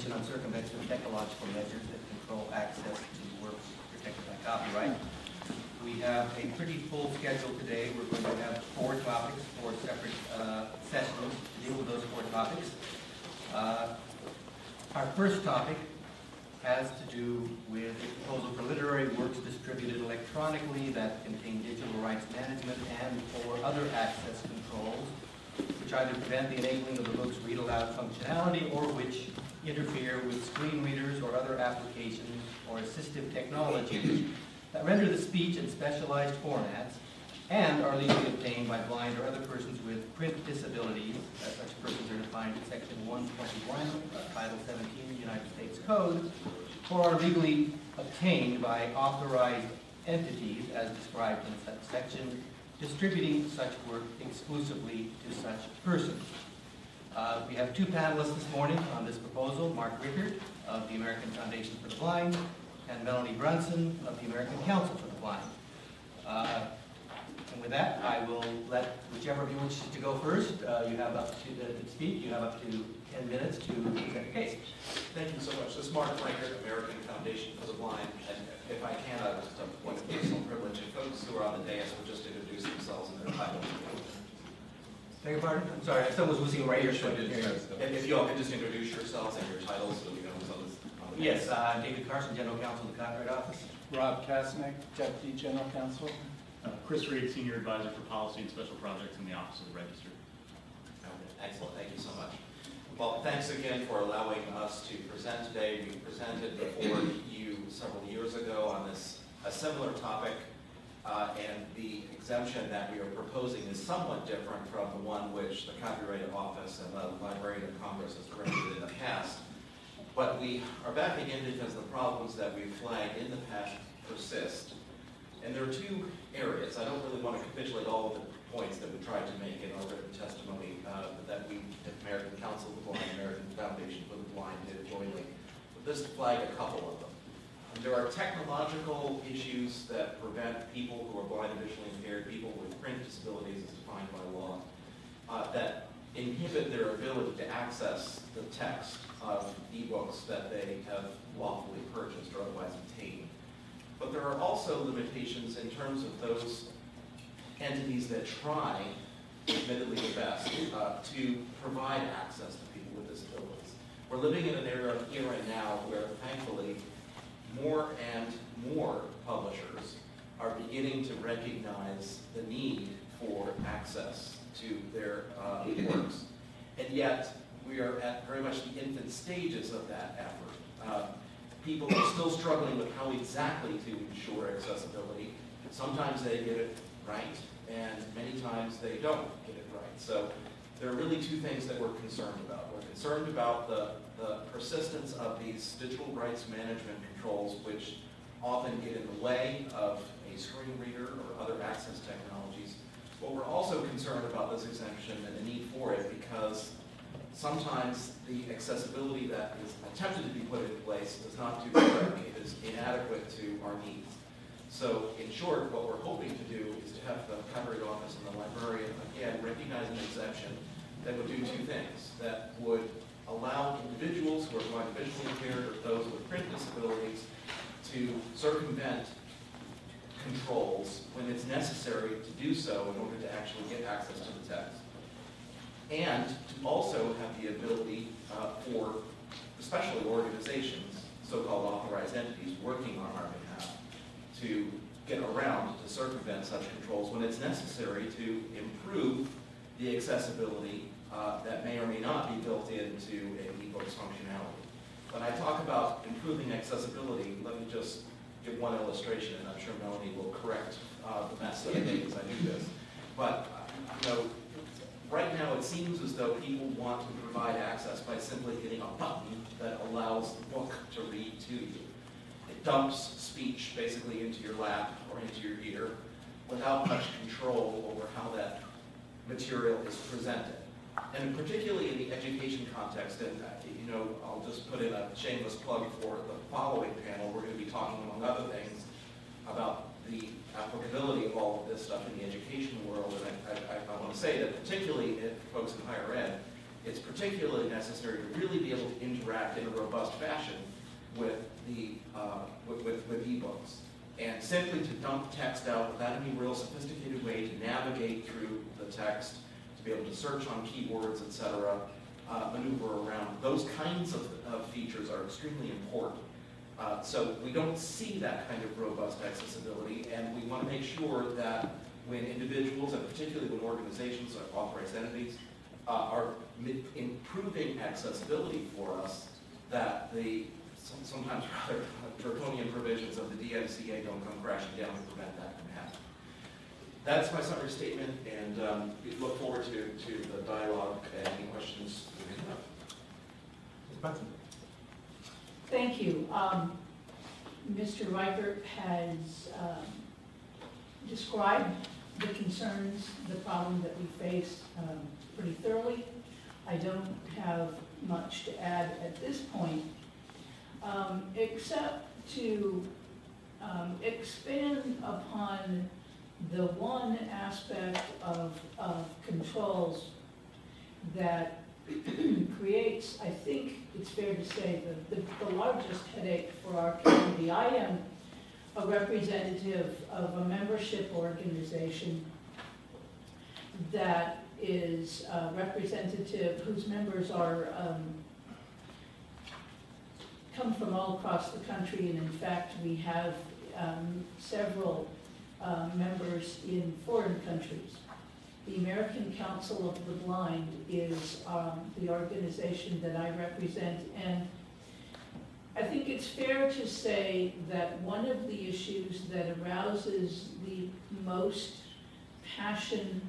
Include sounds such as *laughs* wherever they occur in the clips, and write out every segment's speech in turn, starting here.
On circumvention of technological measures that control access to works protected by copyright. We have a pretty full schedule today. We're going to have four topics, four separate uh, sessions to deal with those four topics. Uh, Our first topic has to do with a proposal for literary works distributed electronically that contain digital rights management and or other access controls which either prevent the enabling of the book's read-aloud functionality or which interfere with screen readers or other applications or assistive technologies that render the speech in specialized formats and are legally obtained by blind or other persons with print disabilities, as such persons are defined in section 121 of Title 17 of the United States Code, or are legally obtained by authorized entities as described in such section, distributing such work exclusively to such persons. Uh, We have two panelists this morning on this proposal, Mark Richert of the American Foundation for the Blind and Melanie Brunson of the American Council for the Blind. Uh, And with that, I will let whichever of you wishes to go first, uh, you have up to, uh, to speak, you have up to 10 minutes to present your case. Thank you so much. This is Mark Blanchard, American Foundation for the Blind. And if I can, I just point of personal privilege, if folks who are on the dais will just introduce themselves and their title. Beg your pardon? I'm sorry, someone was whistling right here, so I didn't hear you. If if you all could just introduce yourselves and your titles so we know who's on this. on the Yes, dais. uh, David Carson, General Counsel of the Copyright Office. Rob Kasunic, Deputy General Counsel. Uh, Chris Reed, Senior Advisor for Policy and Special Projects in the Office of the Register. Okay, Excellent, thank you so much. Well, thanks again for allowing us to present today. We presented before you several years ago on this, a similar topic, uh, and the exemption that we are proposing is somewhat different from the one which the Copyright Office and the Librarian of Congress has granted in the past. But we are back again because the problems that we flagged in the past persist. And there are two areas. I don't really want to capitulate all of the points that we tried to make in our written testimony uh, that we, at American Council of the Blind, American Foundation for the Blind did jointly. But this to flag a couple of them. There are technological issues that prevent people who are blind and visually impaired, people with print disabilities as defined by law, uh, that inhibit their ability to access the text of ebooks that they have lawfully purchased or otherwise obtained. But there are also limitations in terms of those entities that try, admittedly the best, uh, to provide access to people with disabilities. We're living in an era, here era now where thankfully more and more publishers are beginning to recognize the need for access to their uh, works. And yet, we are at very much the infant stages of that effort. Uh, people are still struggling with how exactly to ensure accessibility. Sometimes they get it right, and many times they don't get it right. So there are really two things that we're concerned about. We're concerned about the, the persistence of these digital rights management controls, which often get in the way of a screen reader or other access technologies. But we're also concerned about this exemption and the need for it because sometimes the accessibility that is attempted to be put in place does not do the work. It is inadequate to our needs. So in short, what we're hoping to do is to have the Copyright Office and the librarian, again, recognize an exemption that would do two things. That would allow individuals who are blind visually impaired or those with print disabilities to circumvent controls when it's necessary to do so in order to actually get access to the text. And to also have the ability uh, for especially organizations, so-called authorized entities, working on our behalf to get around, to circumvent such controls when it's necessary to improve the accessibility uh, that may or may not be built into an e-book's functionality. When I talk about improving accessibility, let me just give one illustration, and I'm sure Melanie will correct uh, the mess that I made as I do this. But, you know, right now it seems as though people want to provide access by simply hitting a button that allows the book to read to you. It dumps speech basically into your lap or into your ear without much control over how that material is presented. And particularly in the education context, and uh, you know, I'll just put in a shameless plug for the following panel. We're going to be talking, among other things, about the applicability of all of this stuff in the education world. And I, I, I want to say that particularly if folks in higher ed, it's particularly necessary to really be able to interact interact in a robust fashion with the, uh, with, with, with ebooks. And simply to dump text out without any real sophisticated way to navigate through the text, to be able to search on keywords, et cetera, uh, maneuver around, those kinds of, of features are extremely important. Uh, So we don't see that kind of robust accessibility, and we want to make sure that when individuals, and particularly when organizations or authorized entities, uh, are improving accessibility for us, that the sometimes *laughs* rather draconian provisions of the DMCA don't come crashing down to prevent that. That's my summary statement, and um, we look forward to, to the dialogue and any questions we may have. Ms. Brunson? Thank you. Um, Mr. Richert has um, described the concerns, the problem that we face um, pretty thoroughly. I don't have much to add at this point, um, except to um, expand upon the one aspect of, of controls that *clears throat* creates, I think it's fair to say, the, the, the largest headache for our community. I am a representative of a membership organization that is uh, representative, whose members are, um, come from all across the country, and in fact, we have um, several uh, members in foreign countries. The American Council of the Blind is um, the organization that I represent, and I think it's fair to say that one of the issues that arouses the most passion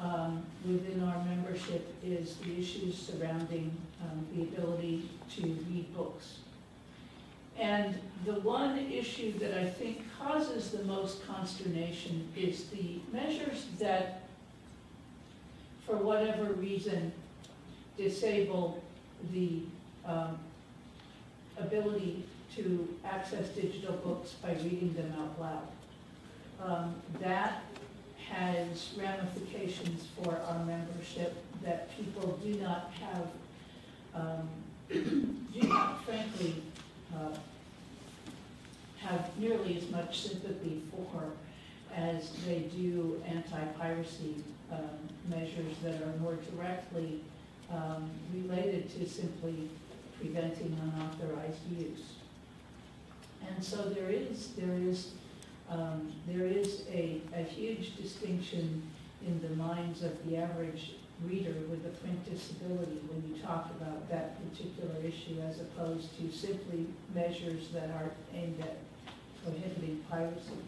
um, within our membership is the issues surrounding um, the ability to read books. And the one issue that I think causes the most consternation is the measures that, for whatever reason, disable the um, ability to access digital books by reading them out loud. Um, That has ramifications for our membership that people do not have, um, *clears throat* do not frankly uh, have nearly as much sympathy for as they do anti-piracy um, measures that are more directly um, related to simply preventing unauthorized use. And so there is, there is, um, there is a, a huge distinction in the minds of the average reader with a print disability when you talk about that particular issue as opposed to simply measures that are aimed at prohibiting piracy.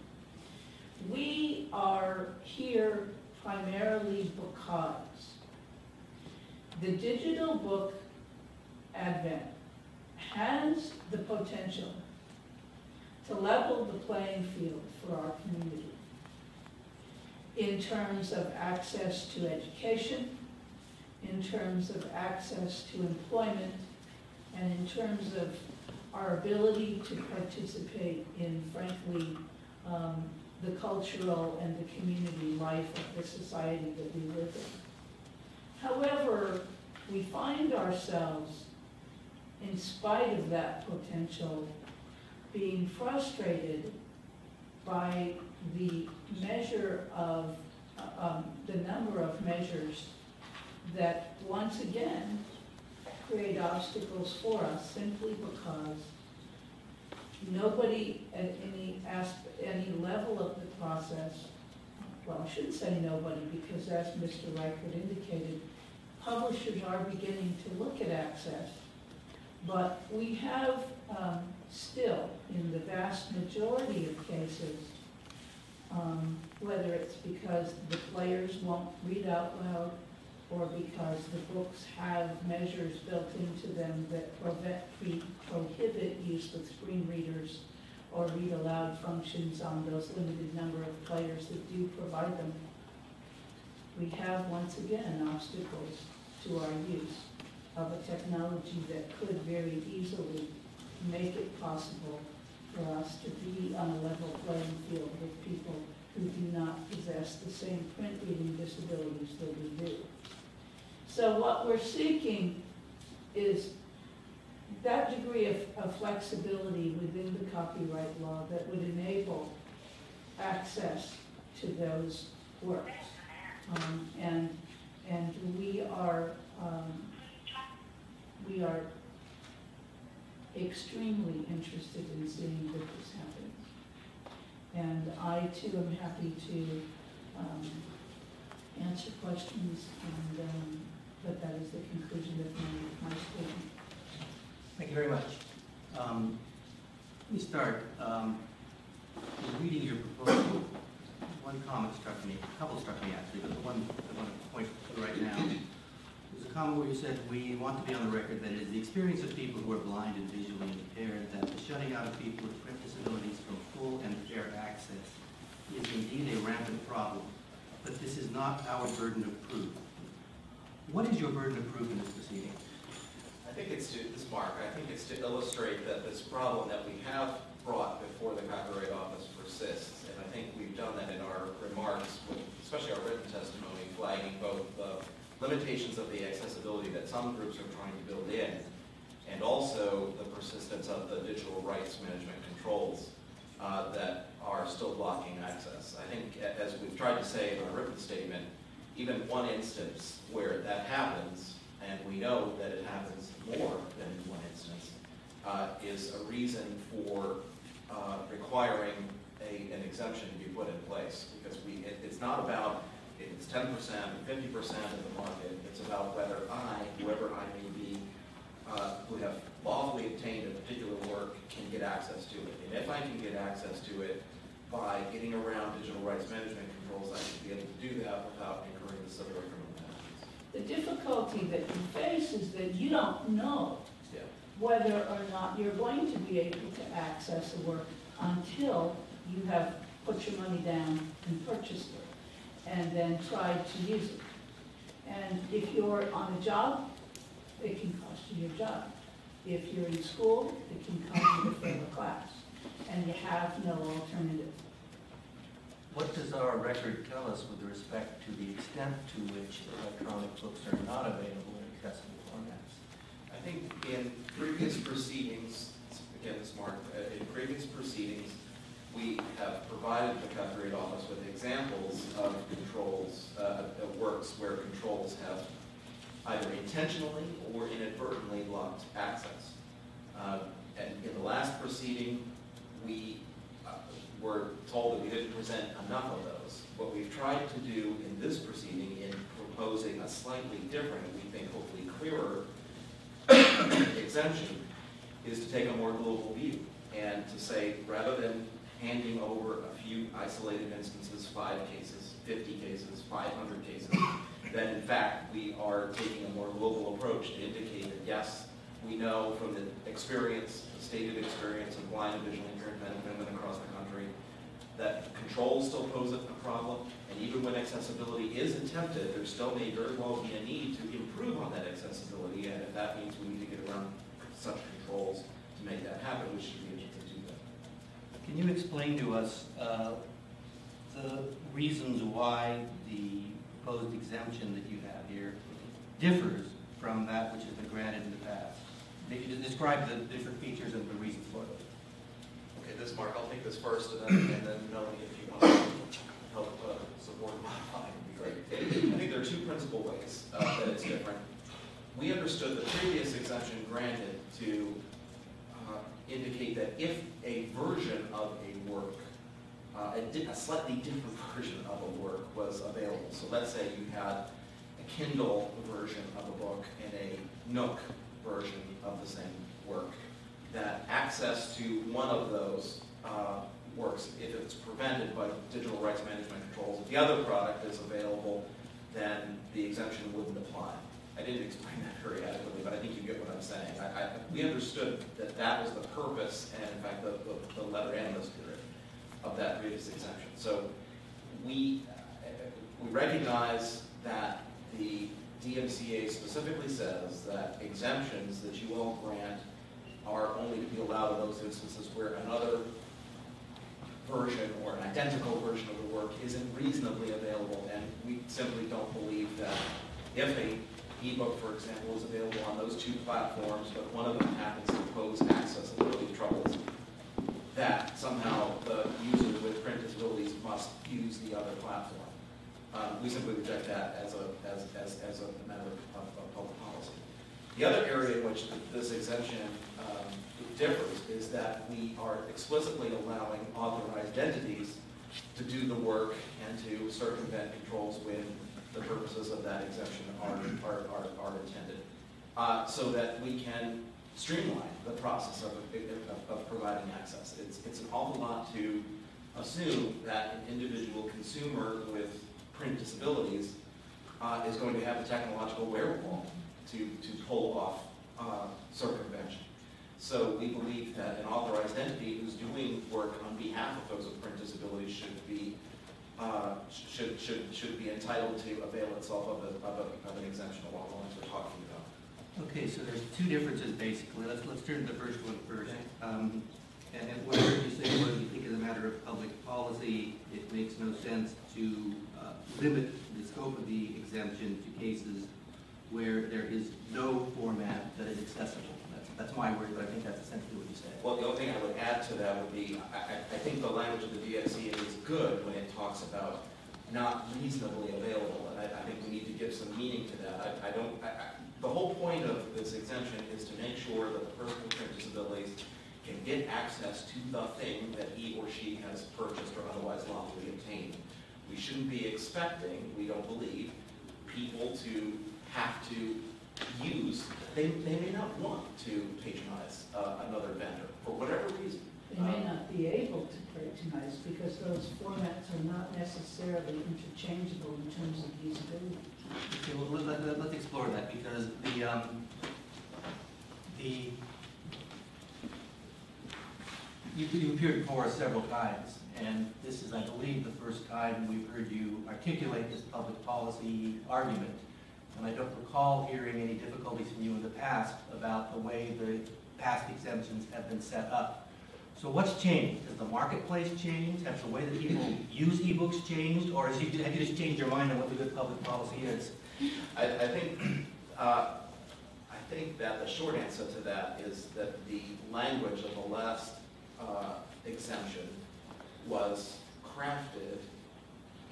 We are here primarily because the digital book advent has the potential to level the playing field for our community in terms of access to education, in terms of access to employment, and in terms of our ability to participate in, frankly, um, the cultural and the community life of the society that we live in. However, we find ourselves, in spite of that potential, being frustrated by the measure of, uh, um, the number of measures that, once again, create obstacles for us simply because nobody at any any level of the process, well, I shouldn't say nobody, because as Mr. Richert indicated, publishers are beginning to look at access. But we have, um, still, in the vast majority of cases, um, whether it's because the players won't read out loud, or because the books have measures built into them that prohibit use with screen readers or read aloud functions on those limited number of players that do provide them. We have, once again, obstacles to our use of a technology that could very easily make it possible for us to be on a level playing field with people who do not possess the same print reading disabilities that we do. So what we're seeking is that degree of, of flexibility within the copyright law that would enable access to those works. Um, and, and we are, um, we are extremely interested in seeing that this happens. And I too am happy to, um, answer questions and, um, but that is the conclusion of my, my statement. Thank you very much. Um, Let me start. Um, In reading your proposal, one comment struck me, a couple struck me actually, but the one I want to point to right now is a comment where you said, "We want to be on the record that it is the experience of people who are blind and visually impaired that the shutting out of people with print disabilities from full and fair access is indeed a rampant problem, but this is not our burden of proof." What is your burden of proof in this proceeding? I think it's to, this Mark, I think it's to illustrate that this problem that we have brought before the Copyright Office persists. And I think we've done that in our remarks, especially our written testimony, flagging both the limitations of the accessibility that some groups are trying to build in, and also the persistence of the digital rights management controls uh, that are still blocking access. I think, as we've tried to say in our written statement, even one instance where that happens, and we know that it happens more than in one instance, uh, is a reason for uh, requiring a, an exemption to be put in place. Because we, it, it's not about it's ten percent, fifty percent of the market, it's about whether I, whoever I may be, uh, who have lawfully obtained a particular work, can get access to it. And if I can get access to it by getting around digital rights management controls, I should be able to do that without the civil or criminal penalties. The difficulty that you face is that you don't know Yeah. whether or not you're going to be able to access the work until you have put your money down and purchased it, and then tried to use it. And if you're on a job, it can cost you your job. If you're in school, it can cause you to fail a class, and you have no alternative. What does our record tell us with respect to the extent to which electronic books are not available in accessible formats? I think in previous proceedings, again, this Mark, uh, in previous proceedings, we have provided the Copyright Office with examples of controls, uh, of works where controls have either intentionally or inadvertently blocked access. Uh, And in the last proceeding, we were told that we didn't present enough of those. What we've tried to do in this proceeding in proposing a slightly different, we think hopefully clearer *coughs* exemption is to take a more global view and to say, rather than handing over a few isolated instances, five cases, 50 cases, 500 cases, *coughs* that in fact, we are taking a more global approach to indicate that, yes, we know from the experience, the stated experience of blind and visually impaired men and women across the country, that controls still pose a problem, and even when accessibility is attempted, there still may very well be a need to improve on that accessibility, and if that means we need to get around such controls to make that happen, we should be able to do that. Can you explain to us uh, the reasons why the proposed exemption that you have here differs from that which has been granted in the past? Describe the different features and the reasons for them. This, Mark, I'll take this first, and then, and then Melanie, if you want to help uh, support and modify, it'd be great. I think there are two principal ways uh, that it's different. We understood the previous exemption granted to uh, indicate that if a version of a work, uh, a di- a slightly different *laughs* version of a work was available, so let's say you had a Kindle version of a book and a Nook version of the same work, that access to one of those uh, works, if it's prevented by digital rights management controls, if the other product is available, then the exemption wouldn't apply. I didn't explain that very adequately, but I think you get what I'm saying. I, I, we understood that that was the purpose, and in fact, the, the, the letter and the spirit of that previous exemption. So we, we recognize that the DMCA specifically says that exemptions that you will grant are only to be allowed in those instances where another version or an identical version of the work isn't reasonably available, and we simply don't believe that if a ebook, for example, is available on those two platforms, but one of them happens to pose accessibility troubles, that somehow the user with print disabilities must use the other platform. Um, We simply reject that as a, as, as, as a matter of, of public policy. The other area in which this exemption um, differs is that we are explicitly allowing authorized entities to do the work and to circumvent controls when the purposes of that exemption are, are, are, are intended. Uh, so that we can streamline the process of, of, of providing access. It's, it's an awful lot to assume that an individual consumer with print disabilities uh, is going to have the technological wherewithal to, to pull off uh, circumvention. So we believe that an authorized entity who's doing work on behalf of those with print disabilities should be, uh, should, should, should be entitled to avail itself of, a, of, a, of an exemption along the lines we're talking about. Okay, so there's two differences basically. Let's, let's turn to the first one first. Um, And and what I heard you say was you think as a matter of public policy, it makes no sense to uh, limit the scope of the exemption to cases where there is no format that is accessible. That's, that's my word, but I think that's essentially what you said. Well, the only thing I would add to that would be, I, I, think the language of the DSC is good when it talks about not reasonably available, and I, I think we need to give some meaning to that. I, I don't, the whole point of this exemption is to make sure that the person with print disabilities can get access to the thing that he or she has purchased or otherwise lawfully obtained. We shouldn't be expecting, we don't believe, people to have to use, they, they may not want to patronize uh, another vendor for whatever reason. They may not be able to patronize because those formats are not necessarily interchangeable in terms of usability. Okay, well, let, let, let's explore that, because the, um, the, you, you appeared before us several times, and this is, I believe, the first time we've heard you articulate this public policy argument. And I don't recall hearing any difficulties from you in the past about the way the past exemptions have been set up. So what's changed? Has the marketplace changed? Has the way that people *clears throat* use ebooks changed? Or has you, have you just changed your mind on what the good public policy is? I, I think, *clears throat* uh, I think that the short answer to that is that the language of the last uh, exemption was crafted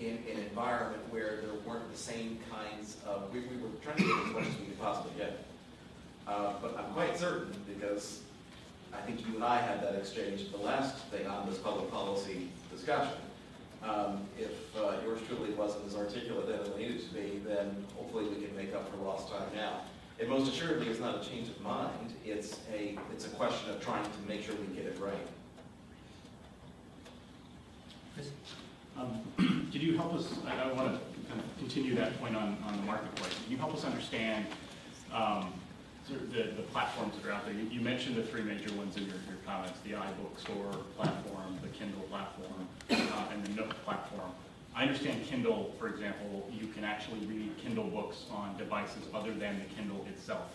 in an environment where there weren't the same kinds of, we, we were trying to get as much as we could possibly get. Uh, But I'm quite certain, because I think you and I had that exchange, the last thing on this public policy discussion. Um, If uh, yours truly wasn't as articulate then as it needed to be, then hopefully we can make up for lost time now. It most assuredly is not a change of mind, it's a, it's a question of trying to make sure we get it right. Um, *clears throat* Could you help us, I I want to kind of continue that point on, on the marketplace. Can you help us understand um, sort of the, the platforms that are out there? You- You mentioned the three major ones in your, your comments, the iBook store platform, the Kindle platform, uh, and the Nook platform. I understand Kindle, for example, you can actually read Kindle books on devices other than the Kindle itself.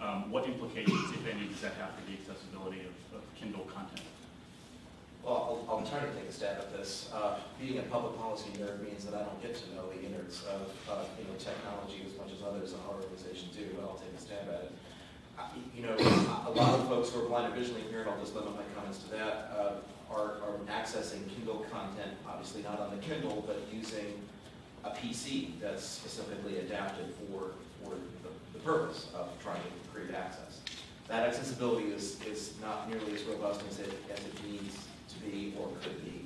Um, What implications, if any, does that have for the accessibility of, of Kindle content? Well, I'll, I'll try to take a stab at this. Uh, Being a public policy nerd means that I don't get to know the innards of, uh, you know, technology as much as others in our organization do, but I'll take a stab at it. You know, a lot of folks who are blind or visually impaired, I'll just limit my comments to that, uh, are, are accessing Kindle content, obviously not on the Kindle, but using a PC that's specifically adapted for, for the, the purpose of trying to create access. That accessibility is, is not nearly as robust as it, as it needs be or could be.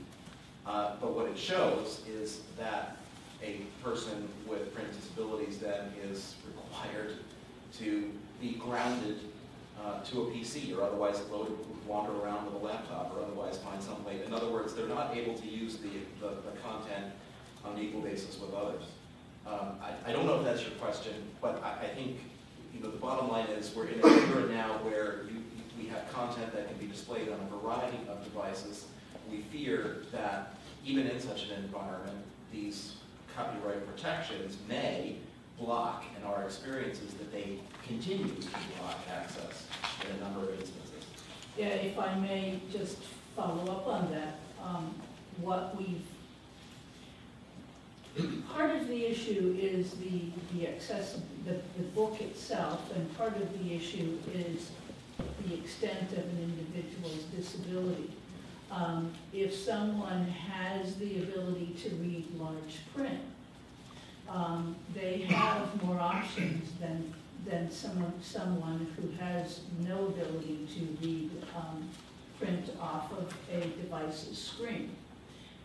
Uh, But what it shows is that a person with print disabilities then is required to be grounded uh, to a PC or otherwise load, wander around with a laptop or otherwise find some way. In other words, they're not able to use the, the, the content on an equal basis with others. Um, I, I don't know if that's your question, but I, I think, you know, the bottom line is we're in a era now where you, we have content that can be displayed on a variety of devices. We fear that even in such an environment, these copyright protections may block, in our experiences, that they continue to block access in a number of instances. Yeah, if I may just follow up on that, um, what we've part of the issue is the, the accessible, the, the book itself, and part of the issue is the extent of an individual's disability. Um, if someone has the ability to read large print, um, they have more options than, than someone, someone who has no ability to read, um, print off of a device's screen.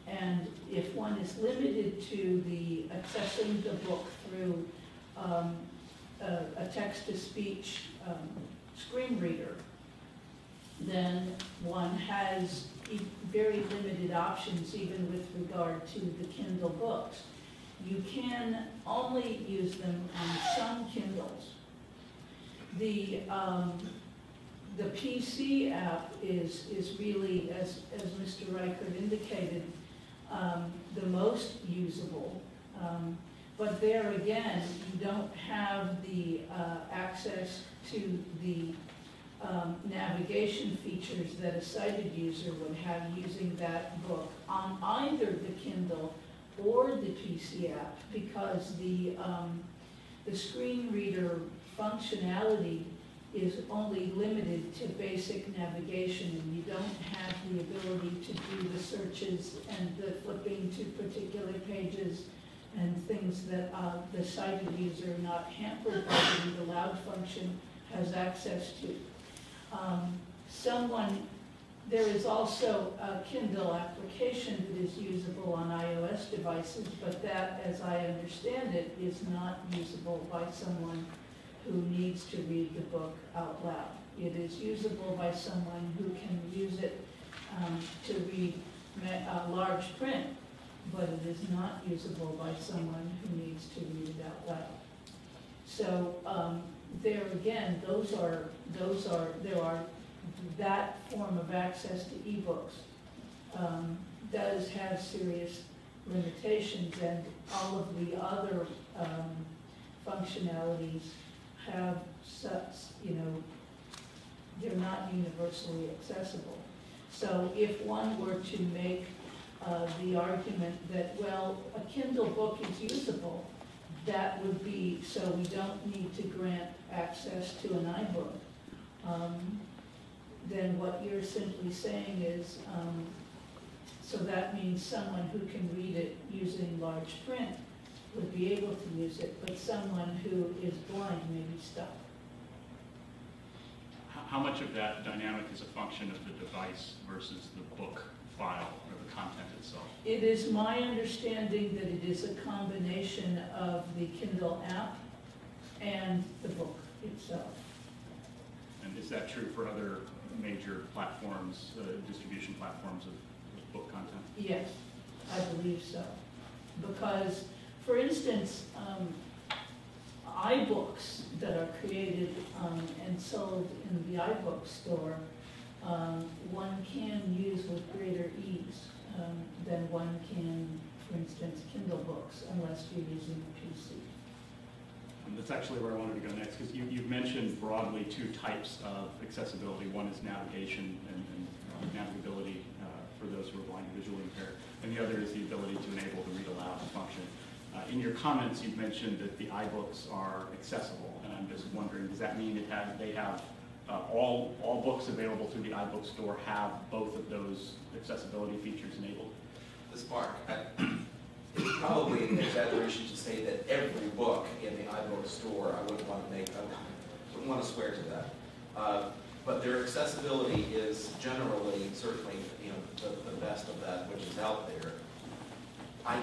And if one is limited to the accessing the book through um, a, a text-to-speech um, screen reader, then one has very limited options even with regard to the Kindle books. You can only use them on some Kindles. The, um, the PC app is, is really, as, as Mr. Richert indicated, um, the most usable. Um, But there again, you don't have the uh, access to the um, navigation features that a sighted user would have using that book on either the Kindle or the PC app, because the, um, the screen reader functionality is only limited to basic navigation, and you don't have the ability to do the searches and the flipping to particular pages and things that uh, the sighted user, not hampered by the aloud function, has access to. Um, Someone, there is also a Kindle application that is usable on iOS devices, but that, as I understand it, is not usable by someone who needs to read the book out loud. It is usable by someone who can use it um, to read uh, large print, but it is not usable by someone who needs to read it out loud. So um, there again, those are, those are, there are, that form of access to ebooks um, does have serious limitations, and all of the other um, functionalities have such, you know, they're not universally accessible. So if one were to make uh, the argument that, well, a Kindle book is usable, that would be, so we don't need to grant access to an iBook. Um, Then what you're simply saying is, um, so that means someone who can read it using large print would be able to use it, but someone who is blind may be stuck. How, much of that dynamic is a function of the device versus the book file content itself? It is my understanding that it is a combination of the Kindle app and the book itself. And is that true for other major platforms, uh, distribution platforms of of book content? Yes, I believe so. Because, for instance, um, iBooks that are created um, and sold in the iBook store, um, one can use with greater ease um, than one can, for instance, Kindle books, unless you're using a PC. And that's actually where I wanted to go next, because you, you've mentioned broadly two types of accessibility. One is navigation and, and uh, navigability uh, for those who are blind or visually impaired, and the other is the ability to enable the read aloud function. Uh, in your comments, you've mentioned that the iBooks are accessible, and I'm just wondering, does that mean it has, they have, uh, all, all books available through the iBook store have both of those accessibility features enabled? This Mark, it's probably an exaggeration to say that every book in the iBook store, I wouldn't want to make, I wouldn't want to swear to that. Uh, But their accessibility is generally, certainly, you know, the, the best of that which is out there. I,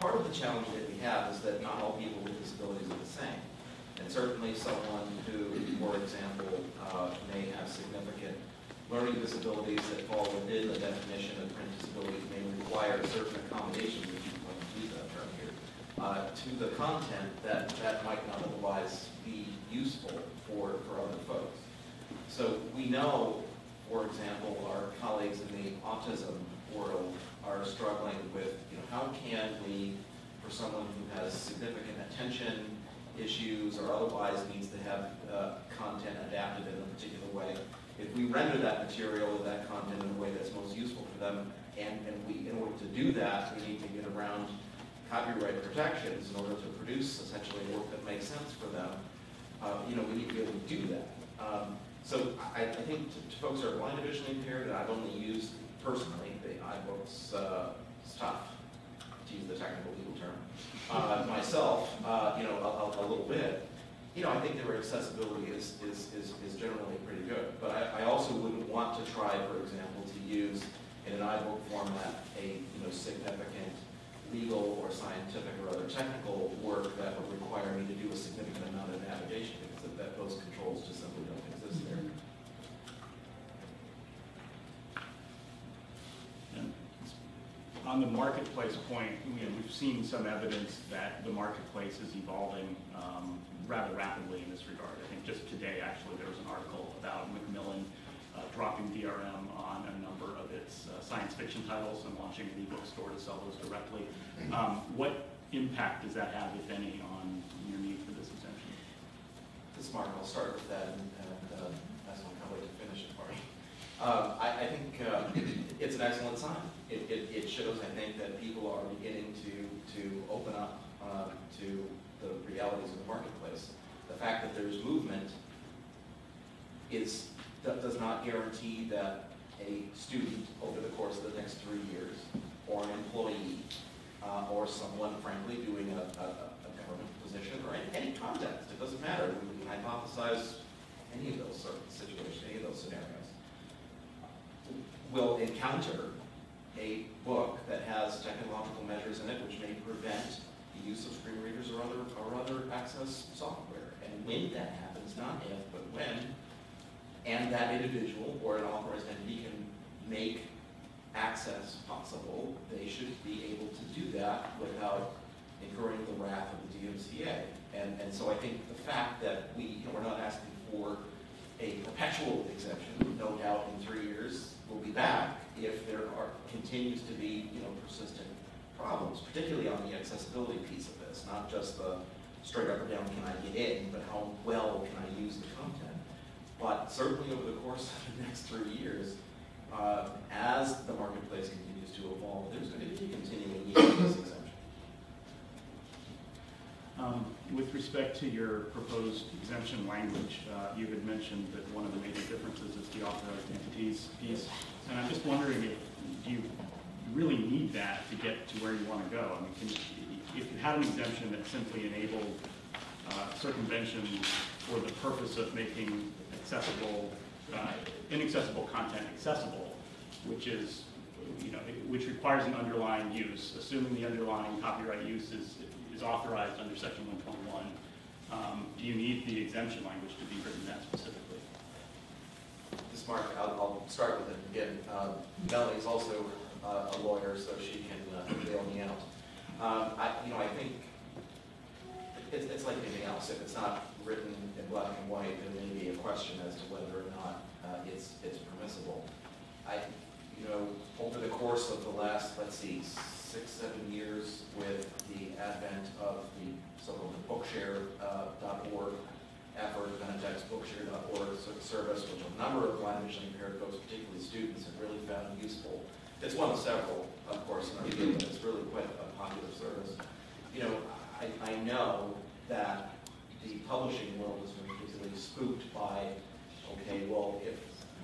part of the challenge that we have is that not all people with disabilities are the same. And certainly someone who, for example, uh, may have significant learning disabilities that fall within the definition of print disabilities may require certain accommodations, if you want to use that term here, uh, to the content that, that might not otherwise be useful for, for other folks. So we know, for example, our colleagues in the autism world are struggling with, you know, how can we, for someone who has significant attention issues or otherwise needs to have uh, content adapted in a particular way, if we render that material or that content in a way that's most useful for them, And, and we, in order to do that, we need to get around copyright protections in order to produce essentially work that makes sense for them. Uh, you know, we need to be able to do that. Um, so I, I think to, to folks who are blind or visually impaired, I've only used personally, the iBooks, uh, stuff, to use the technical legal term, uh, myself, uh, you know, a, a, little bit. You know, I think their accessibility is, is, is, is generally pretty good. But I, I also wouldn't want to try, for example, to use in an iBook format a, you know, significant legal or scientific or other technical work that would require me to do a significant amount of navigation because that, those controls just simply don't exist there. And On the marketplace point, you know, we've seen some evidence that the marketplace is evolving um, rather rapidly in this regard. I think just today, actually, there was an article about Macmillan uh, dropping DRM on a number of its uh, science fiction titles and launching an ebook store to sell those directly. Um, What impact does that have, if any, on your need for this exemption? This is Mark, I'll start with that and, and uh, ask my colleague to finish it for Um, I, I think uh, it's an excellent sign. It, it, it shows, I think, that people are beginning to, to open up uh, to the realities of the marketplace. The fact that there's movement is, does not guarantee that a student over the course of the next three years, or an employee, uh, or someone frankly doing a, a, a government position, or in any context, it doesn't matter, we can hypothesize any of those situations, any of those scenarios, will encounter a book that has technological measures in it which may prevent the use of screen readers or other, or other access software. And when that happens, not if, but when, and that individual or an authorized entity can make access possible, they should be able to do that without incurring the wrath of the DMCA. And, and so I think the fact that we, you know, we're not asking for a perpetual exemption, no doubt in three years we'll be back if there are, continues to be, you know, persistent problems, particularly on the accessibility piece of this, not just the straight up or down, can I get in, but how well can I use the content? But certainly over the course *laughs* of the next three years, uh, as the marketplace continues to evolve, there's going to be continuing need. Um, With respect to your proposed exemption language, uh, you had mentioned that one of the major differences is the authorized entities piece. And I'm just wondering if, do you really need that to get to where you want to go? I mean, can, if you had an exemption that simply enabled uh, circumvention for the purpose of making accessible, uh, inaccessible content accessible, which is, you know, which requires an underlying use, assuming the underlying copyright use is, is authorized under section one twenty-one, um, do you need the exemption language to be written that specifically? This Mark, I'll, I'll start with it again. Um, Melanie's also uh, a lawyer, so she can uh, bail me out. Um, I, you know, I think it's, it's like anything else. If it's not written in black and white, there may be a question as to whether or not uh, it's, it's permissible. I, you know, over the course of the last, let's see, six, seven years with the advent of the so-called bookshare.org uh, effort, Benetech's bookshare.org service, which a number of blind visually impaired folks, particularly students, have really found useful. It's one of several, of course, in our field, but it's really quite a popular service. You know, I, I know that the publishing world has been particularly spooked by, okay, well, if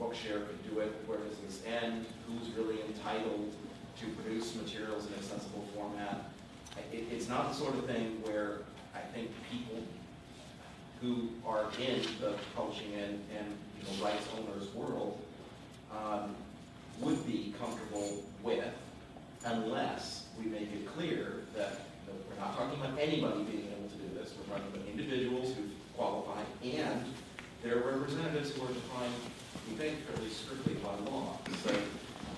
Bookshare could do it, where does this end? Who's really entitled to produce materials in accessible format? It, it's not the sort of thing where I think people who are in the publishing and, and, you know, rights owners world, um, would be comfortable with unless we make it clear that, that we're not talking about anybody being able to do this, we're talking about individuals who qualify and their representatives who are defined, think, fairly strictly by law. So,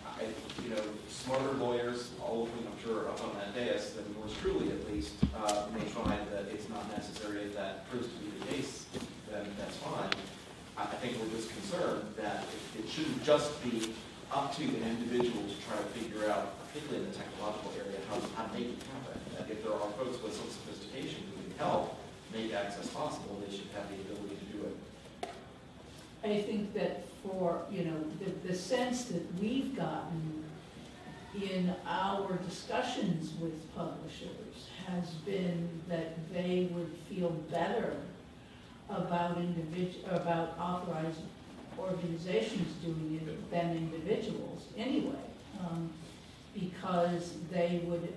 I, you know, smarter lawyers, all of whom I'm sure are up on that dais, than yours truly at least, uh, may find that it's not necessary, if that proves to be the case, then that's fine. I, I think we're just concerned that it, it shouldn't just be up to an individual to try to figure out, particularly in the technological area, how, how to make it happen. That if there are folks with some sophistication who can help make access possible, they should have the ability. I think that for, you know, the, the sense that we've gotten in our discussions with publishers has been that they would feel better about individual, about authorized organizations doing it than individuals anyway. um, Because they would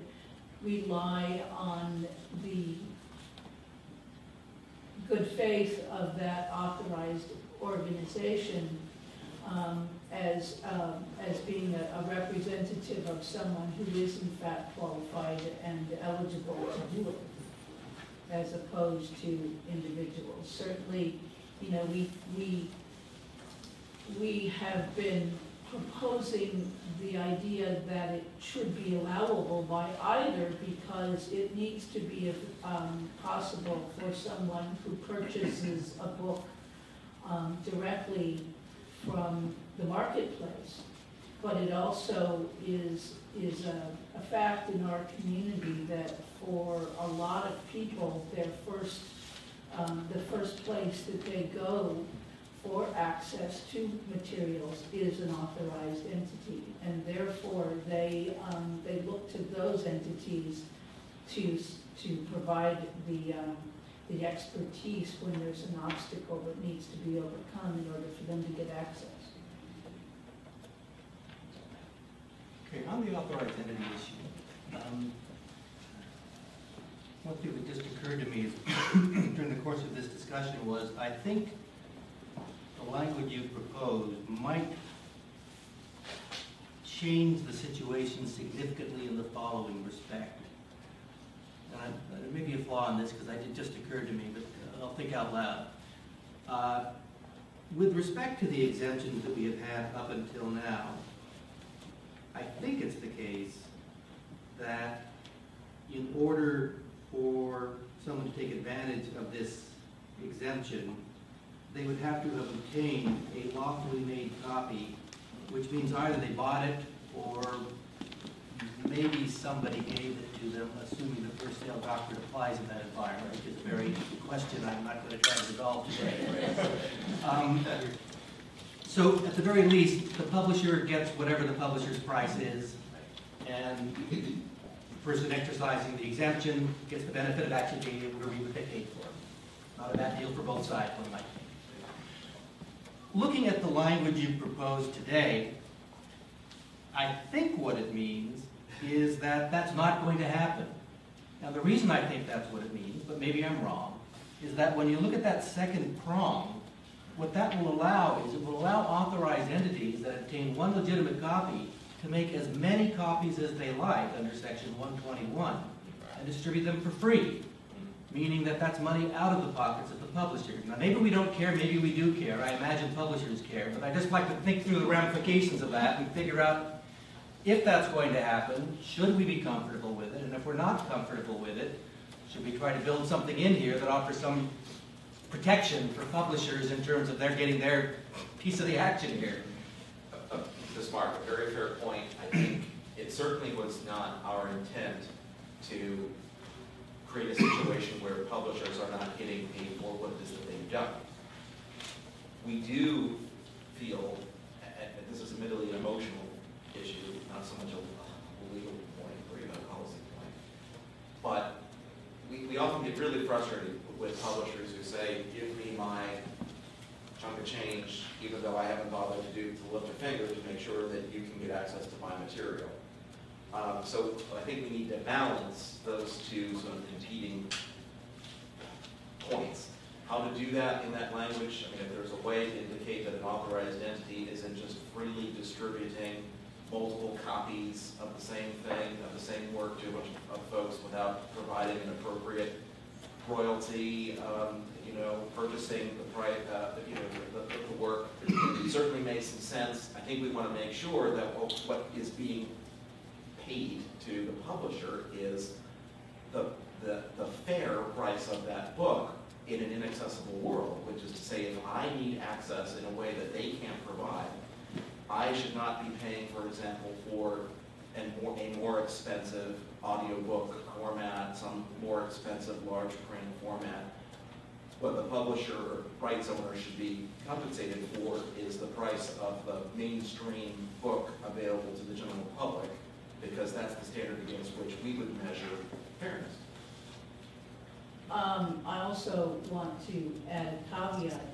rely on the good faith of that authorized organization um, as, um, as being a a representative of someone who is in fact qualified and eligible to do it, as opposed to individuals. Certainly, you know, we, we, we have been proposing the idea that it should be allowable by either because it needs to be um, possible for someone who purchases a book um, directly from the marketplace. But it also is, is a, a fact in our community that for a lot of people, their first, um, the first place that they go for access to materials is an authorized entity. And therefore, they, um, they look to those entities to, to provide the, um, the expertise when there's an obstacle that needs to be overcome in order for them to get access. Okay, on the author identity issue, um, one thing that just occurred to me during the course of this discussion was, I think the language you proposed might change the situation significantly in the following respect. I- there may be a flaw in this, because it just occurred to me, but I'll think out loud. Uh, With respect to the exemptions that we have had up until now, I think it's the case that in order for someone to take advantage of this exemption, they would have to have obtained a lawfully made copy, which means either they bought it or maybe somebody gave it to them, assuming the first sale doctrine applies in that environment, which is a very question I'm not going to try to resolve today. *laughs* Um, so at the very least, the publisher gets whatever the publisher's price is, and the person exercising the exemption gets the benefit of actually being able to read what they paid for. Not a bad deal for both sides, one might think. Looking at the language you proposed today, I think what it means is that that's not going to happen. Now, the reason I think that's what it means, but maybe I'm wrong, is that when you look at that second prong, what that will allow is it will allow authorized entities that obtain one legitimate copy to make as many copies as they like under section 121 and distribute them for free, meaning that that's money out of the pockets of the publisher. Now, maybe we don't care, maybe we do care. I imagine publishers care, but I just like to think through the ramifications of that and figure out if that's going to happen, should we be comfortable with it? And if we're not comfortable with it, should we try to build something in here that offers some protection for publishers in terms of their getting their piece of the action here? Ms. Mark, a very fair point. I think it certainly was not our intent to create a situation where publishers are not getting paid for what it is that they've done. We do feel, and this is admittedly an emotional issue, not so much a legal point or even a policy point, but we, we often get really frustrated with publishers who say, give me my chunk of change, even though I haven't bothered to do, to lift a finger to make sure that you can get access to my material. Um, so I think we need to balance those two sort of competing points. How to do that in that language, I mean, if there's a way to indicate that an authorized entity isn't just freely distributing multiple copies of the same thing, of the same work to a bunch of folks without providing an appropriate royalty, um, you know, purchasing the uh, you know, the, the, the work certainly makes some sense. I think we want to make sure that what what is being paid to the publisher is the, the, the fair price of that book in an inaccessible world, which is to say, if I need access in a way that they can't provide, I should not be paying, for example, for an a more expensive audiobook format, some more expensive large print format. What the publisher or rights owner should be compensated for is the price of the mainstream book available to the general public because that's the standard against which we would measure fairness. Um, I also want to add a caveat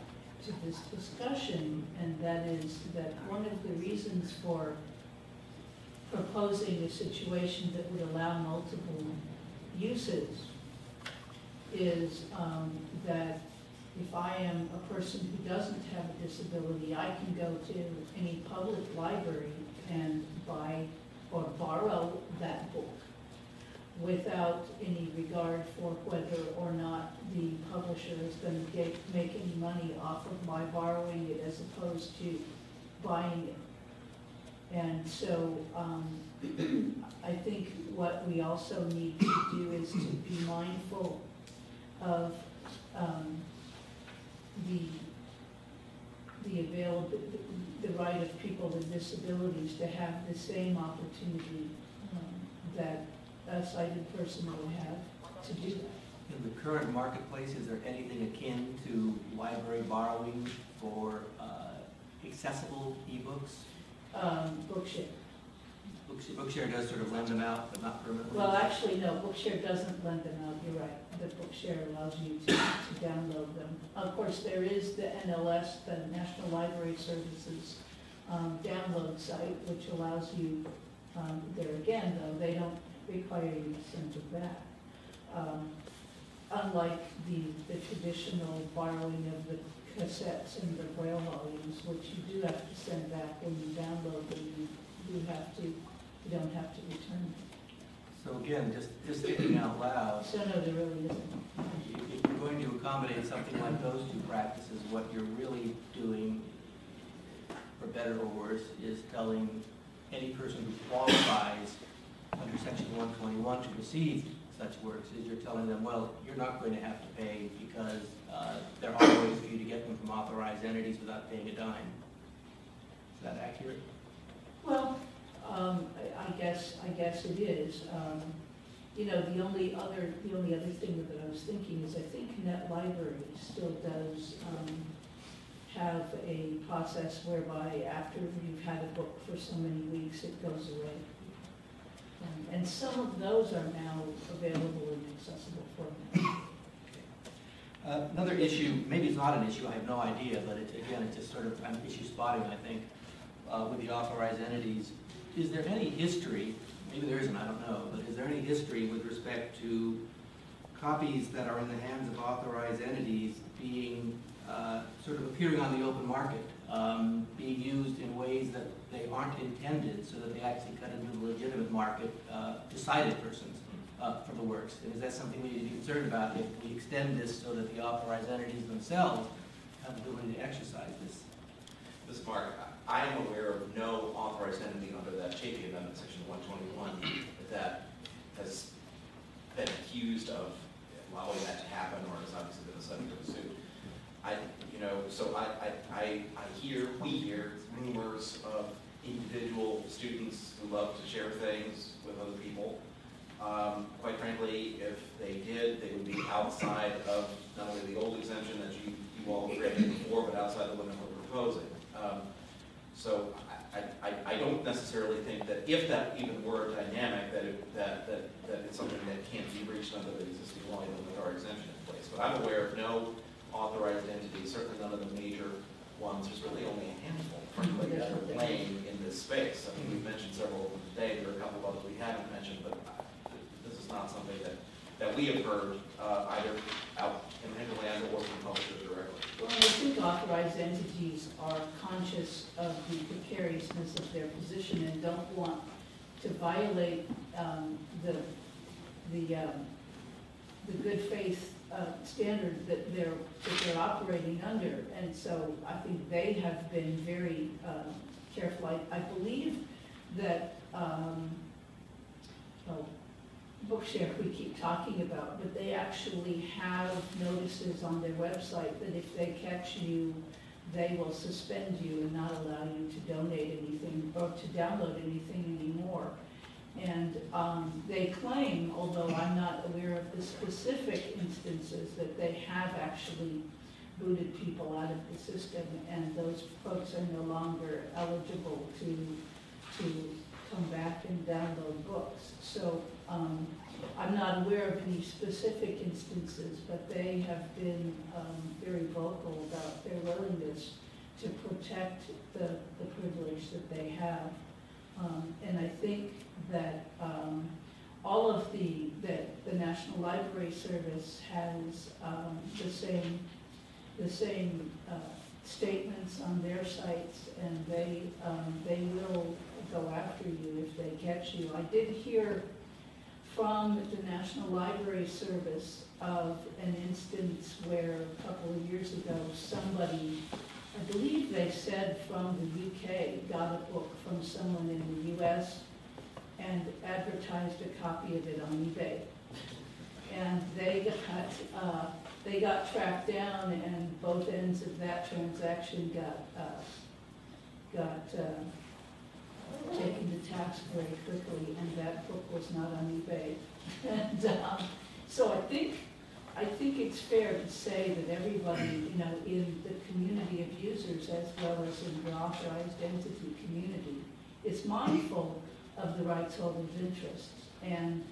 to this discussion, and that is that one of the reasons for proposing a situation that would allow multiple uses is, um, that if I am a person who doesn't have a disability, I can go to any public library and buy or borrow that book without any regard for whether or not the publisher is going to get, make any money off of my borrowing it as opposed to buying it. And so, um, *clears throat* I think what we also need to do is to be mindful of, um, the, the available, the right of people with disabilities to have the same opportunity, um, that a sighted person will have to do that. In the current marketplace, is there anything akin to library borrowing for uh, accessible ebooks? Um, Bookshare. Bookshare Bookshare does sort of lend them out, but not permanently. Well, actually, no, Bookshare doesn't lend them out, you're right. The Bookshare allows you to, to download them. Of course, there is the NLS, the National Library Services, um, download site, which allows you, um, there again, though, they don't require you to send it back. Um, Unlike the, the traditional borrowing of the cassettes and the braille volumes, which you do have to send back when you download them, you do have to, you don't have to return them. So again, just, just thinking out loud, So no, there really isn't. if you're going to accommodate something like those two practices, what you're really doing, for better or worse, is telling any person who qualifies under section one twenty-one to receive such works, is you're telling them, well, you're not going to have to pay because uh, there are ways for you to get them from authorized entities without paying a dime. Is that accurate? Well, um, I, I guess, I guess it is. Um, you know, the only other, the only other thing that I was thinking is I think Net Library still does, um, have a process whereby after you've had a book for so many weeks, it goes away. Um, And some of those are now available in accessible format. Uh, Another issue, maybe it's not an issue, I have no idea, but it, again, it's just sort of, I'm issue spotting, I think, uh, with the authorized entities. Is there any history, maybe there isn't, I don't know, but is there any history with respect to copies that are in the hands of authorized entities being, uh, sort of appearing on the open market, um, being used in ways that they aren't intended, so that they actually cut into the legitimate market uh, to sighted persons? uh, for the works? And is that something we need to be concerned about if we extend this so that the authorized entities themselves have the ability to exercise this? Ms. Mark, I am aware of no authorized entity under that Chafee Amendment, section one twenty-one, that has been accused of allowing that to happen, or has obviously been the subject of a suit. I, you know, so I, I, I, I hear, we hear rumors of individual students who love to share things with other people. Um, quite frankly, if they did, they would be outside of not only the old exemption that you, you all created before, but outside the limit we're proposing. Um, So I, I, I don't necessarily think that if that even were a dynamic, that it, that, that, that it's something that can't be reached under the existing law, with our exemption in place. But I'm aware of no authorized entities, certainly none of the major ones, there's really only a handful, frankly, that are playing in this space. I mean, we've mentioned several today, there are a couple of others we haven't mentioned, but this is not something that, that we have heard, uh, either out in the hinterland or from publishers directly. Well, I think authorized entities are conscious of the precariousness of their position and don't want to violate um, the, the, um, the good faith uh, standard that they're, that they're operating under. And so I think they have been very um, careful. I, I believe that, um, well, Bookshare we keep talking about, but they actually have notices on their website that if they catch you, they will suspend you and not allow you to donate anything or to download anything anymore. And um, they claim, although I'm not aware of the specific instances, that they have actually booted people out of the system and those folks are no longer eligible to, to come back and download books. So um, I'm not aware of any specific instances, but they have been um, very vocal about their willingness to protect the, the privilege that they have. Um, And I think that um, all of the, that the National Library Service has um, the same, the same uh, statements on their sites, and they, um, they will go after you if they catch you. I did hear from the National Library Service of an instance where a couple of years ago, somebody, I believe they said from the UK, got a book from someone in the US and advertised a copy of it on eBay. And they got, uh, they got tracked down and both ends of that transaction got, uh, got, uh, taken to task very quickly, and that book was not on eBay. *laughs* And, um, so I think, I think it's fair to say that everybody, you know, in the community of users as well as in the authorized entity community is mindful of the rights holders' interests and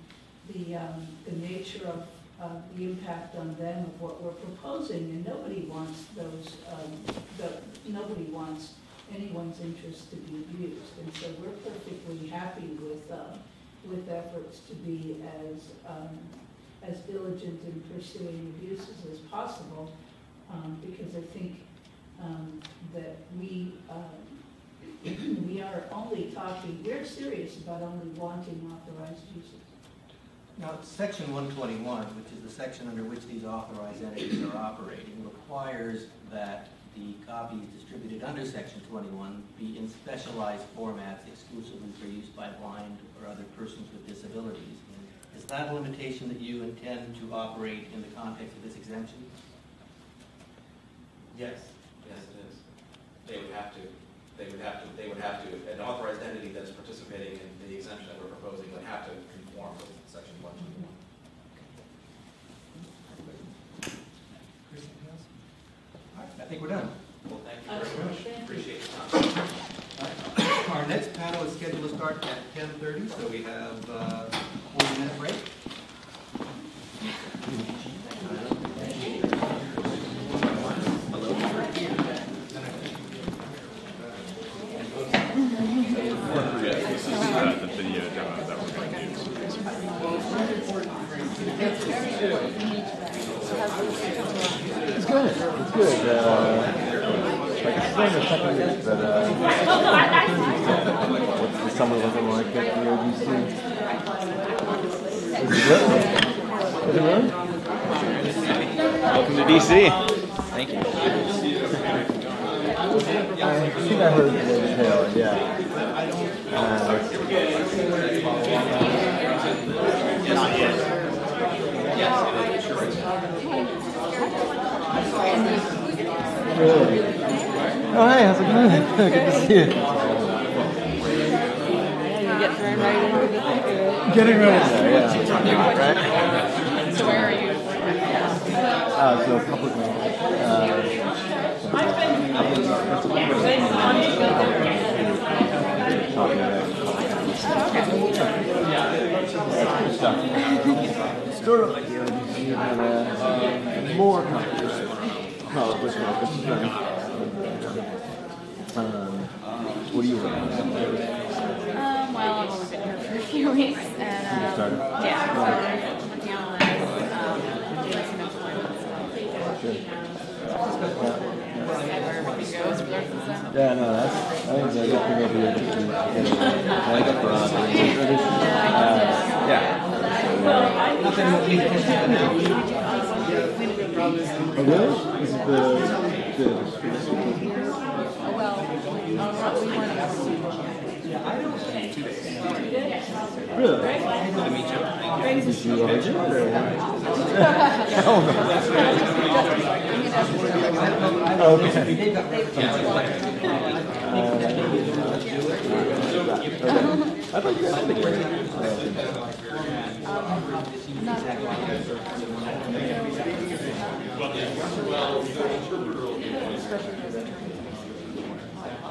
the, um, the nature of, of the impact on them of what we're proposing, and nobody wants those, um, the, nobody wants anyone's interest to be abused. And so we're perfectly happy with, uh, with efforts to be as, um, as diligent in pursuing abuses as possible, um, because I think, um, that we, um, we are only talking, we're serious about only wanting authorized uses. Now, section one twenty-one, which is the section under which these authorized entities are operating, requires that the copies distributed under section twenty-one be in specialized formats exclusively for use by blind or other persons with disabilities. Is that a limitation that you intend to operate in the context of this exemption? Yes, yes, it is. They would have to, they would have to, they would have to, an authorized entity that's participating in the exemption that we're proposing would have to conform with section one twenty-one. All right, I think we're done. Well, thank you very much. Thank. Appreciate your time. Our next panel is scheduled to start at ten thirty, so we have uh forty minute break. uh. It's good. It's good. Uh, like it's second but uh, what's the summer like the ODC? Is it? Is it really? Welcome to DC. Thank you. I think I heard the tale. Yeah. Uh, really? Oh, hey, how's it going? *laughs* Good to see you. Get thrown right into the thick. Getting ready there, yeah. Right? So where are you? Uh, so public meeting. Uh, Sort of like the ODC, uh, more competition. Well, which one? This is. Um, what do you want? Um, well, for a few weeks, and um, yeah, so working on this, um, doing some. Yeah, no, that's, I think it's a good thing over here. like us. Uh, Yeah. We can Oh, really? Is it the, the, Oh, want to really? Did you or? Hell no. Okay. Uh, I thought you guys did great.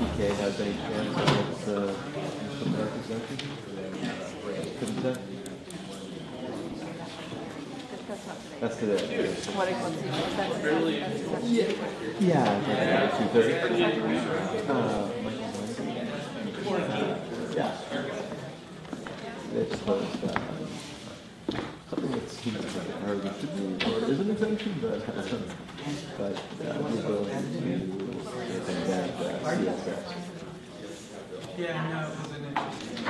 PK has any chance against uh, American? Couldn't. That's today. Yeah. Two thirty. Uh, yeah. They proposed uh, something that seems like hard to do, or is an exemption, but but uh, we're going to invent uh, CSS. Yeah, no, it was an interesting.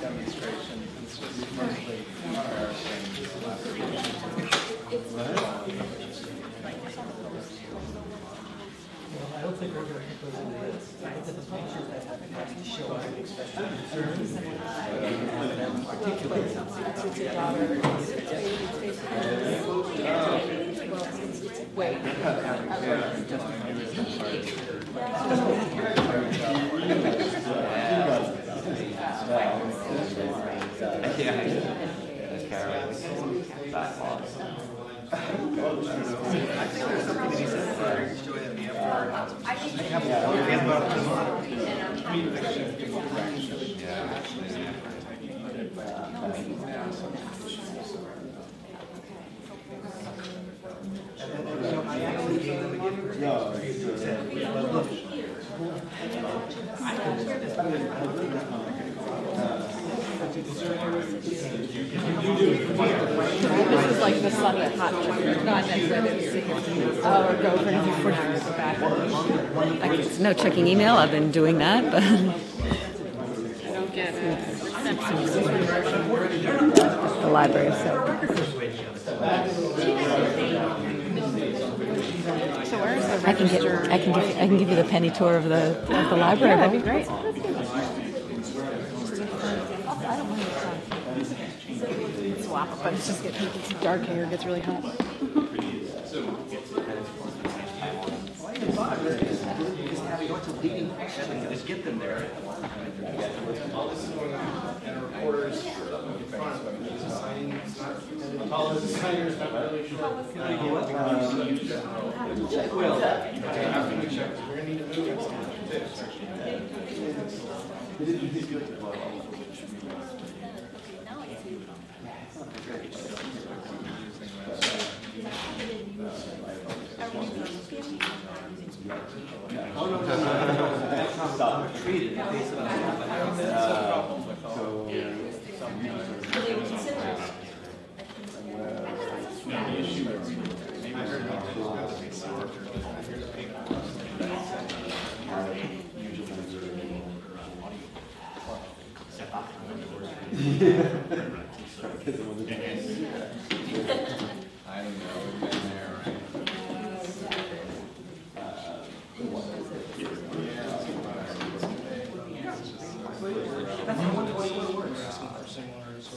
Demonstration, it's just mostly I don't think we're gonna put those in the list. I looked at the pictures that have to show any special concerns. Articulate something. I think there's something to be said for joy of the effort. I have, we have about a month. And then, you know, I actually gave this is like the Sunday hot chicken, not necessarily. Oh, go for go back. Like, it's no checking email, I've been doing that, but. I don't get it. The library, so. So where is the I can get, I can give, I can give you the penny tour of the, of the library. Yeah, that'd be great. Swap, but it's just get it's dark here, it gets really hot. Why you bother? You just have, you go to leading, and you just get them there. Treated in case of That's how one twenty-one works.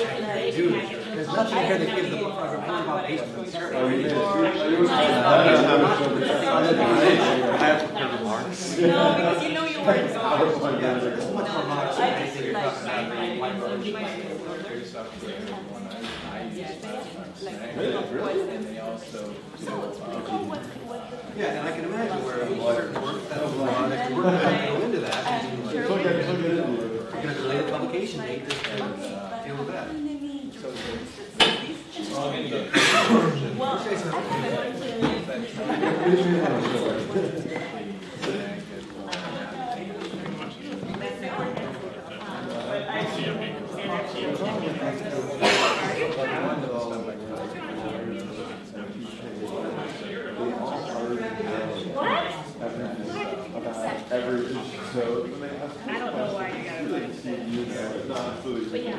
There's nothing here that gives the book a report about basements. Oh, you made it. You- you- No, because you know you were in It's much more modest than you're talking about. Yeah, and I can imagine where certain work, that was that work go into that. and like, it. You're gonna delay the publication date, to uh, deal with that. About every, so when they ask. I don't know why you gotta put it. You know, it's not absolutely. Hey, how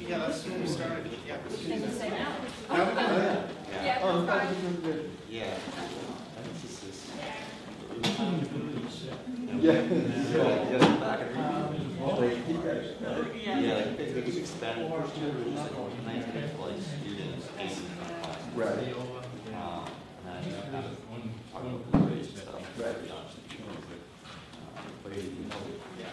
Yeah, that's when we started, yeah. Yeah. Yeah. Yeah. Yeah, like, if we expand first year, it was like nineteen place students, eighty-five classes. Right. Um, and then kind of talk about the grades and stuff. Right. to be honest with you. Um, But, you know, yeah.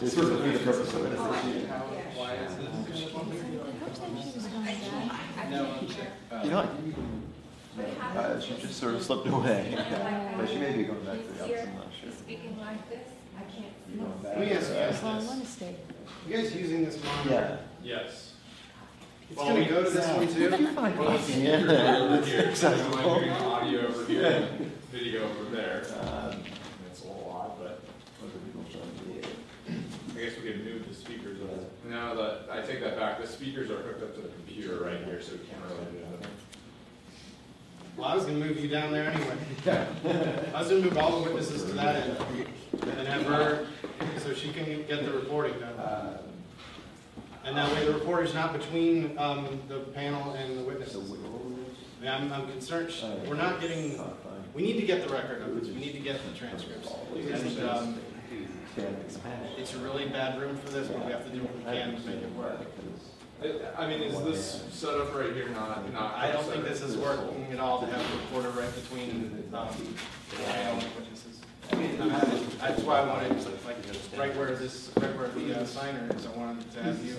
It's sort of the purpose of it. You know, uh, she just sort of slipped *laughs* away. But she may be going back to the office, I'm not sure. Speaking like this, I can't. Let me ask you guys Well, I want to stay. You guys using this Yeah. monitor? Yes. It's gonna go to this one too? *laughs* Yeah, it's *laughs* accessible. Audio over here, video over there. Um, It's a little odd, but other people showing me. I guess we could move the speakers over. No, the, I take that back. The speakers are hooked up to the computer right here, so we can't really do anything. Well, I was gonna move you down there anyway. *laughs* I was gonna move all the witnesses to that end, and then have her, so she can get the reporting done. Uh, And that way the reporter's not between, um, the panel and the So witnesses. Yeah, I'm, I'm concerned, we're not getting, we need to get the record of this, we need to get the transcripts. And, um, it's a really bad room for this, but we have to do what we can to make it work. I mean, is this set up right here not, not? I don't think this is working at all to have a recorder right between, um, my own witnesses. I mean, I- That's why I wanted, like, right where this, right where the uh, signer is, I wanted to have you.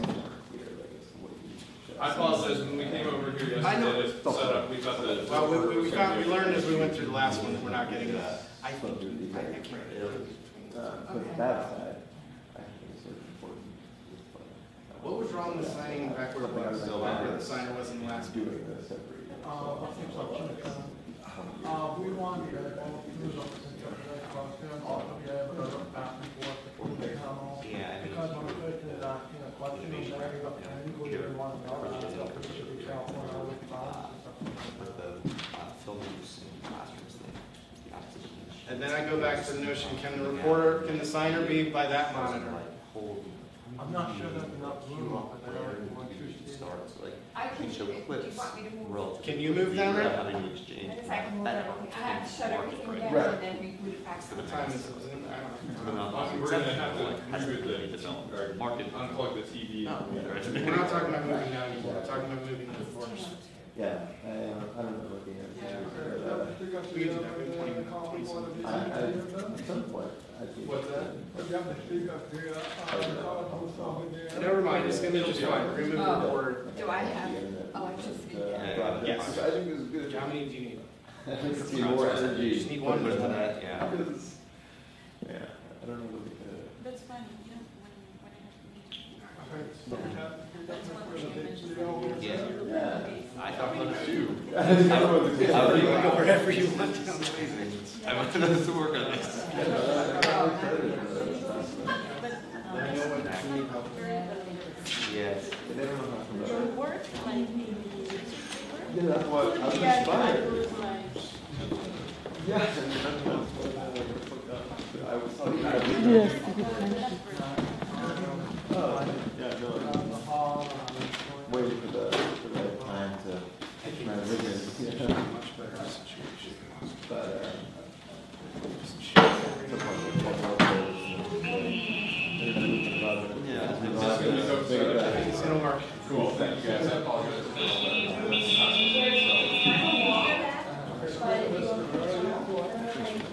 I apologize, when we came over here I know. yesterday to set up, we thought the. Well, we, we- we found, we learned as we went through the last one that we're not getting, I think, I I can't. Uh, for the bad side, I think it's sort of important. What was wrong with signing back where it was, back where the signer was in the last Doing meeting? the separate. Uh, I think so, uh, we want to get all through the centralized question, also be able to look back and forth between. Yeah, I mean- Because when it goes to that, you know, question is there, and we really want to know, uh, specific California and With the uh, film in classrooms thing, opposition. And then I go back to the notion, can the recorder, can the signer be by that monitor? Like, hold. I'm not sure there's enough room up there. Starts, like, I you can, show do you clips. want me to move? relative Can you move them, Rick? Having the exchange. I guess I can move Better. everything, I have to shut everything down Right. and then we move it back to the. What time is it? Zoom? I don't know. We're gonna have to Has reboot to be the, Market. unplug the TV. Oh, we're not *laughs* talking about moving now anymore, we're talking about moving the force. Yeah, I, uh, I don't know what the answer is, but, We could do that in 20 20 I, I, at some point, I think. What's that? To speak up here, uh, the color post over there. Never mind, it's gonna be just fine, we're gonna the recorder. Do I have, oh, I just need that. Yes. I think this is good. How many do you need? I think it's more energy. Just need one. put into that. Yeah. *laughs* Yeah, I don't know what the, uh, That's fine, you know, when, when I have. Yeah. yeah. I thought about it too. I don't know what the. I would Go wherever you want. I want to work on this. Let me know when you need help. Yes. They don't know how to. Your work, like, Yeah, that's what, I was yeah, inspired. was. Yeah. and that's what, I was talking about. Yes, a good question. Oh, yeah, no, I'm waiting for the, for the time to transition, yeah. Much better situation. But, uh, it's more focused and- rather than- Yeah. rather than think about it. It's gonna work. Cool, thank you guys, I apologize.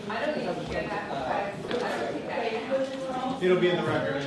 I don't even care that, I, I don't think that. It'll be in the record.